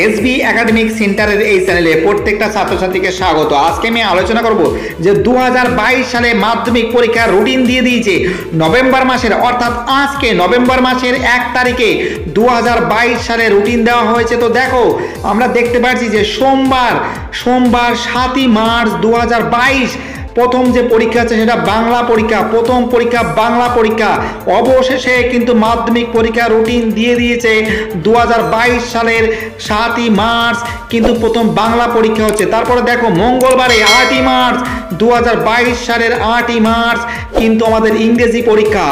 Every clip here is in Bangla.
এসবি একাডেমিক সেন্টারের এই চ্যানেলে প্রত্যেকটা ছাত্রছাত্রীকে স্বাগত। আজকে আমি আলোচনা করব যে দু হাজার বাইশ সালে মাধ্যমিক পরীক্ষার রুটিন দিয়ে দিয়েছে নভেম্বর মাসের, অর্থাৎ আজকে নভেম্বর মাসের এক তারিখে দু হাজার বাইশ সালে রুটিন দেওয়া হয়েছে। তো দেখো, আমরা দেখতে পাচ্ছি যে সোমবার সোমবার সাতই মার্চ দু হাজার বাইশ প্রথম যে পরীক্ষা আছে সেটা বাংলা পরীক্ষা, প্রথম পরীক্ষা বাংলা পরীক্ষা। অবশেষে কিন্তু মাধ্যমিক পরীক্ষা রুটিন দিয়ে দিয়েছে দু হাজার বাইশ সালের সাতই মার্চ, কিন্তু প্রথম বাংলা পরীক্ষা হচ্ছে। তারপরে দেখো মঙ্গলবারে আটই মার্চ দু হাজার বাইশ সালের আটই মার্চ, কিন্তু আমাদের ইংরেজি পরীক্ষা।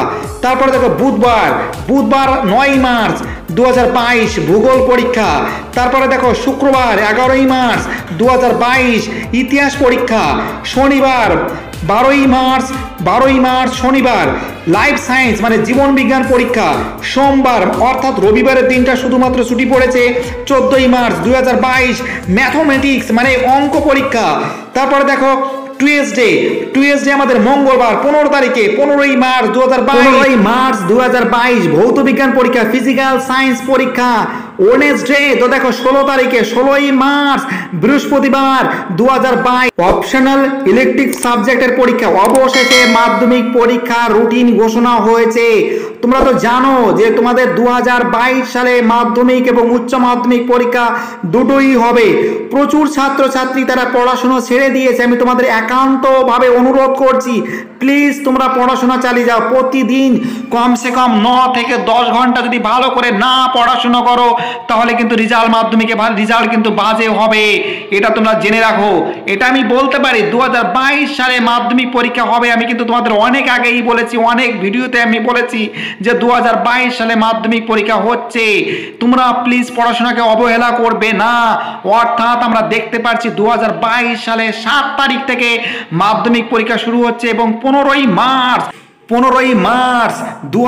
তারপরে দেখো বুধবার বুধবার নয় মার্চ দু হাজার বাইশ ভূগোল পরীক্ষা। তারপরে দেখো শুক্রবার এগারোই মার্চ দু হাজার বাইশ ইতিহাস পরীক্ষা। শনিবার বারোই মার্চ বারোই মার্চ শনিবার লাইফ সায়েন্স মানে জীবন বিজ্ঞান পরীক্ষা। সোমবার অর্থাৎ রবিবারের দিনটা শুধুমাত্র ছুটি পড়েছে, চোদ্দোই মার্চ দু হাজার বাইশ ম্যাথমেটিক্স মানে অঙ্ক পরীক্ষা। তারপরে দেখো টুয়েসডে টুয়েসডে আমাদের মঙ্গলবার, পনেরো তারিখে, পনেরোই মার্চ দু হাজার মার্চ দু হাজার বাইশ, ভৌত বিজ্ঞান পরীক্ষা, ফিজিক্যাল সায়েন্স পরীক্ষা। ওয়েনেসডে তো দেখো ষোলো তারিখে, ষোলোই মার্চ, বৃহস্পতিবার দু হাজার বাইশ। অপশনাল ইলেকট্রিক সাবজেক্টের পরীক্ষা, অবশেষে মাধ্যমিক পরীক্ষা রুটিন ঘোষণা হয়েছে। তোমরা তো জানো যে তোমাদের দু হাজার বাইশ সালে মাধ্যমিক এবং উচ্চ মাধ্যমিক পরীক্ষা দুটোই হবে। প্রচুর ছাত্রছাত্রী তারা পড়াশুনো ছেড়ে দিয়েছে। আমি তোমাদের একান্তভাবে অনুরোধ করছি প্লিজ তোমরা পড়াশোনা চালিয়ে যাও। প্রতিদিন কমসে কম ন থেকে দশ ঘণ্টা যদি ভালো করে না পড়াশুনো করো তাহলে কিন্তু রেজাল্ট মাধ্যমিকে রেজাল্ট কিন্তু বাজে হবে। এটা তোমরা জেনে রাখো। এটা আমি বলতে পারি দু হাজার বাইশ সালে মাধ্যমিক পরীক্ষা হবে। আমি কিন্তু তোমাদের অনেক আগেই বলেছি, অনেক ভিডিওতে আমি বলেছি যে দু হাজার বাইশ সালে মাধ্যমিক পরীক্ষা হচ্ছে। তোমরা প্লিজ পড়াশোনাকে অবহেলা করবে না। অর্থাৎ আমরা দেখতে পাচ্ছি দু হাজার বাইশ সালে সাত তারিখ থেকে মাধ্যমিক পরীক্ষা শুরু হচ্ছে এবং পনেরোই মার্চ পনেরোই মার্চ দু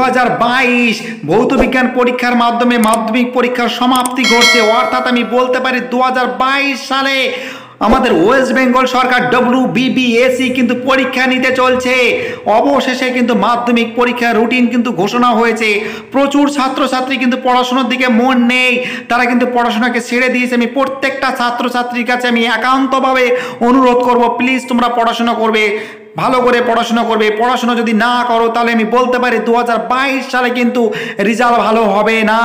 ভৌত বিজ্ঞান পরীক্ষার মাধ্যমে মাধ্যমিক পরীক্ষার সমাপ্তি ঘটছে। অর্থাৎ আমি বলতে পারি দু হাজার বাইশ সালে আমাদের ওয়েস্ট বেঙ্গল সরকার ডব্লিউ বিবিএসি কিন্তু পরীক্ষা নিতে চলছে। অবশেষে কিন্তু মাধ্যমিক পরীক্ষার রুটিন কিন্তু ঘোষণা হয়েছে। প্রচুর ছাত্রছাত্রী কিন্তু পড়াশোনার দিকে মন নেই। তারা কিন্তু পড়াশোনাকে ছেড়ে দিয়েছে। আমি প্রত্যেকটা ছাত্রছাত্রীর কাছে আমি একান্তভাবে অনুরোধ করব প্লিজ তোমরা পড়াশোনা করবে। ভালো করে পড়াশোনা করবে। পড়াশোনা যদি না করো, তাহলে আমি বলতে পারি দু হাজার বাইশ সালে কিন্তু রেজাল্ট ভালো হবে না।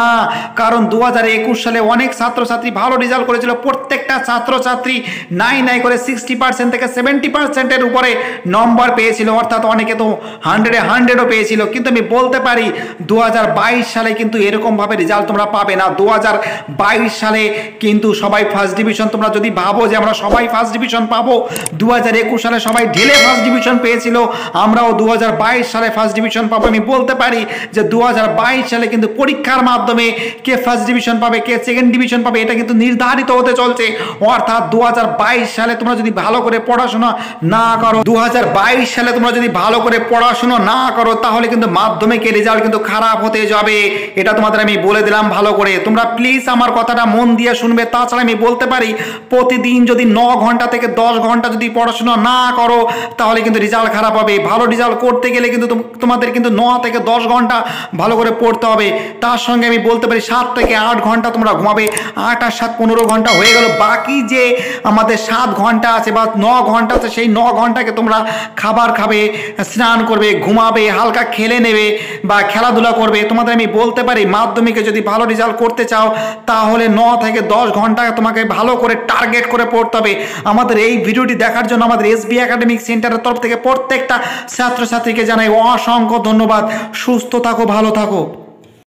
কারণ দু হাজার একুশ সালে অনেক ছাত্রছাত্রী ভালো রেজাল্ট করেছিল। প্রত্যেকটা ছাত্রছাত্রী নাই নাই করে সিক্সটি পার্সেন্ট থেকে সেভেন্টি পার্সেন্টের উপরে নম্বর পেয়েছিল। অর্থাৎ অনেকে তো হান্ড্রেডে হান্ড্রেডও পেয়েছিল। কিন্তু আমি বলতে পারি দু হাজার বাইশ সালে কিন্তু এরকমভাবে রেজাল্ট তোমরা পাবে না। দু হাজার বাইশ সালে কিন্তু সবাই ফার্স্ট ডিভিশন তোমরা যদি ভাবো যে আমরা সবাই ফার্স্ট ডিভিশন পাবো দু হাজার একুশ সালে সবাই ঢেলে ফার্স্ট ডিভিশন ডিভিশন পেয়েছিল। আমরাও দু হাজার বাইশ সালে ফার্স্ট ডিভিশন পাবো। আমি বলতে পারি যে দু সালে কিন্তু পরীক্ষার মাধ্যমে কে ফার্স্ট ডিভিশন পাবে, কে সেকেন্ড ডিভিশন পাবে, এটা কিন্তু নির্ধারিত হতে চলছে। অর্থাৎ দু সালে তোমরা যদি ভালো করে পড়াশোনা না করো দু সালে তোমরা যদি ভালো করে পড়াশোনা না করো, তাহলে কিন্তু মাধ্যমিকের রেজাল্ট কিন্তু খারাপ হতে যাবে। এটা তোমাদের আমি বলে দিলাম ভালো করে। তোমরা প্লিজ আমার কথাটা মন দিয়ে শুনবে। তাছাড়া আমি বলতে পারি, প্রতিদিন যদি ন ঘণ্টা থেকে দশ ঘণ্টা যদি পড়াশোনা না করো, তাহলে কিন্তু রেজাল্ট খারাপ হবে। ভালো রেজাল্ট করতে গেলে কিন্তু তোমাদের কিন্তু ন থেকে দশ ঘণ্টা ভালো করে পড়তে হবে। তার সঙ্গে আমি বলতে পারি, সাত থেকে আট ঘণ্টা তোমরা ঘুমাবে। আট আর সাত পনেরো ঘণ্টা হয়ে গেল। বাকি যে আমাদের সাত ঘণ্টা আছে বা ন ঘণ্টা আছে, সেই ন ঘন্টাকে তোমরা খাবার খাবে, স্নান করবে, ঘুমাবে, হালকা খেলে নেবে বা খেলাধুলা করবে। তোমাদের আমি বলতে পারি, মাধ্যমিকে যদি ভালো রেজাল্ট করতে চাও, তাহলে ন থেকে দশ ঘণ্টা তোমাকে ভালো করে টার্গেট করে পড়তে হবে। আমাদের এই ভিডিওটি দেখার জন্য আমাদের এসবি একাডেমিক সেন্টারের তরফ থেকে প্রত্যেকটা ছাত্রছাত্রীকে জানাই অসংখ্য ধন্যবাদ। সুস্থ থাকো ভালো থাকো।